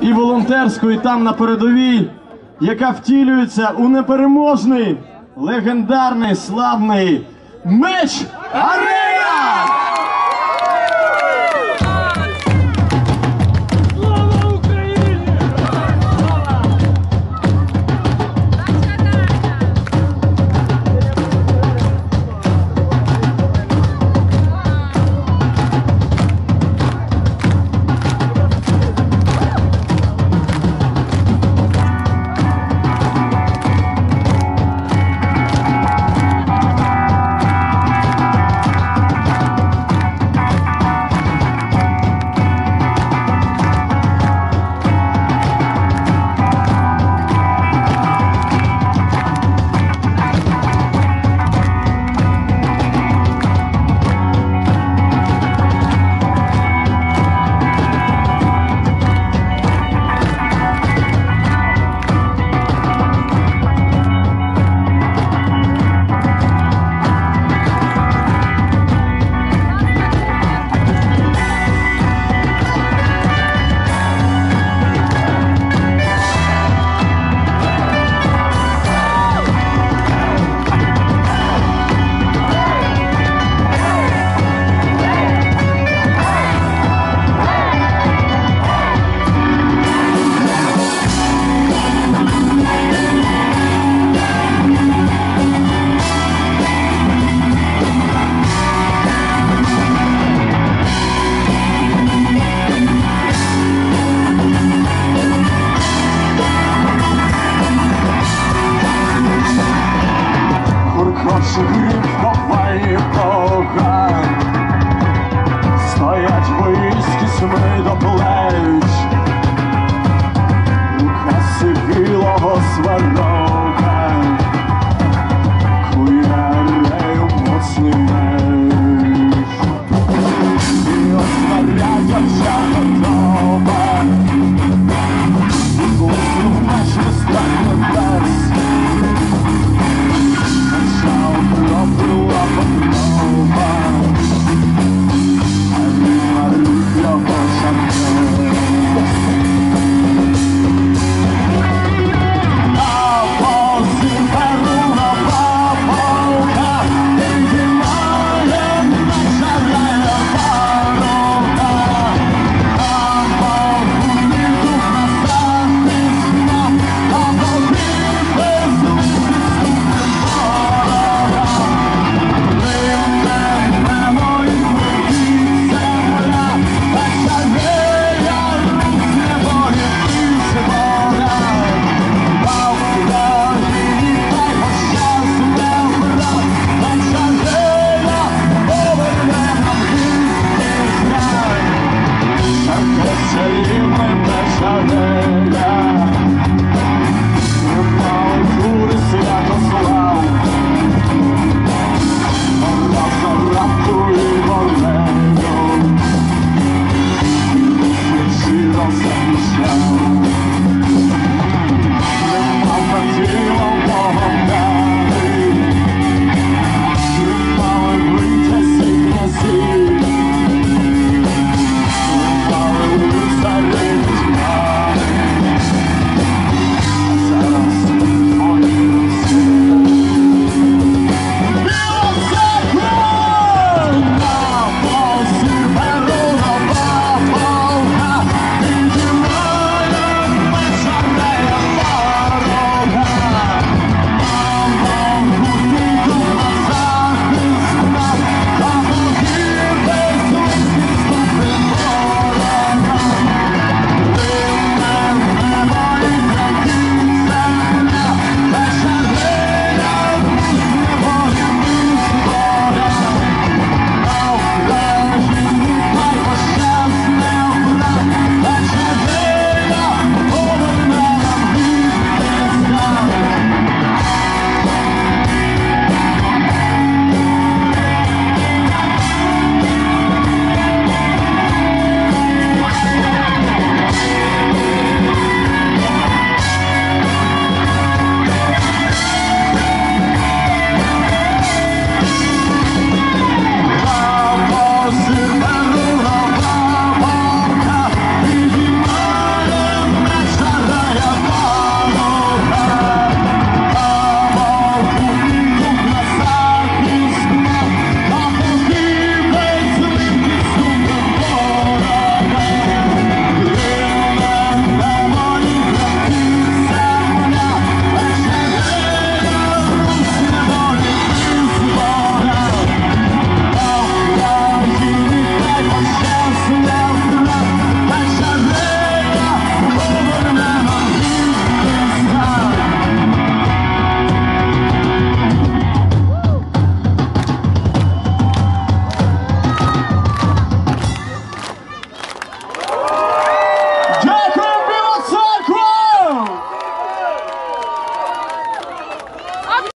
і волонтерської там на передовій, яка втілюється у непереможний, легендарний, славний меч Арена! Гріб копає кохань, стоять воїнські сми до плеч, рука сивілого сварока, Amor.